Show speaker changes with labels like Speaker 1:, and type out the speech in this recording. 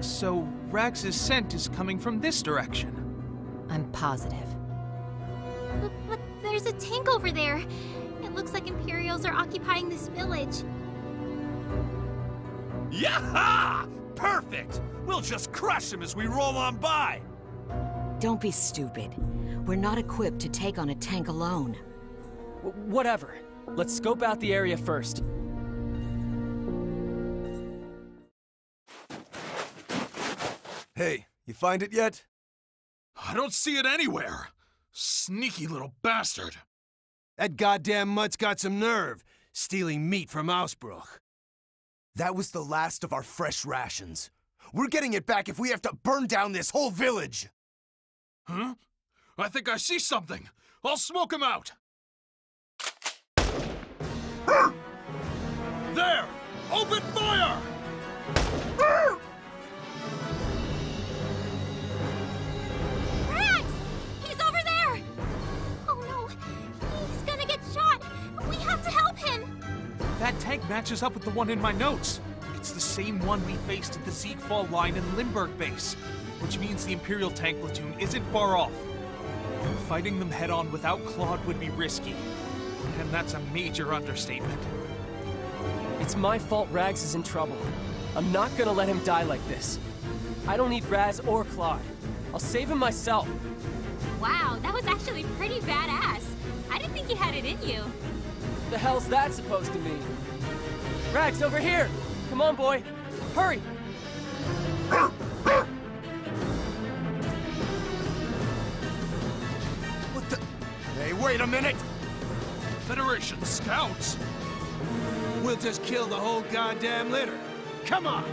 Speaker 1: So, Rags' scent is coming from this direction.
Speaker 2: I'm positive.
Speaker 3: But, but there's a tank over there. It looks like Imperials are occupying this village.
Speaker 4: Yaha! Perfect! We'll just crush them as we roll on by.
Speaker 2: Don't be stupid. We're not equipped to take on a tank alone.
Speaker 5: W whatever. Let's scope out the area first.
Speaker 6: Hey, you find it yet?
Speaker 7: I don't see it anywhere. Sneaky little bastard.
Speaker 6: That goddamn mutt's got some nerve, stealing meat from Ausbruch. That was the last of our fresh rations. We're getting it back if we have to burn down this whole village!
Speaker 7: Huh? I think I see something. I'll smoke him out.
Speaker 1: Tank matches up with the one in my notes. It's the same one we faced at the Siegfall line in Limburg base, which means the Imperial tank platoon isn't far off. Fighting them head on without Claude would be risky, and that's a major understatement.
Speaker 5: It's my fault Rags is in trouble. I'm not gonna let him die like this. I don't need Raz or Claude. I'll save him myself.
Speaker 3: Wow, that was actually pretty badass. I didn't think you had it in you.
Speaker 5: The hell's that supposed to mean? Rags, over here! Come on, boy! Hurry!
Speaker 6: What the? Hey, wait a minute!
Speaker 7: Federation scouts?
Speaker 6: We'll just kill the whole goddamn litter. Come on!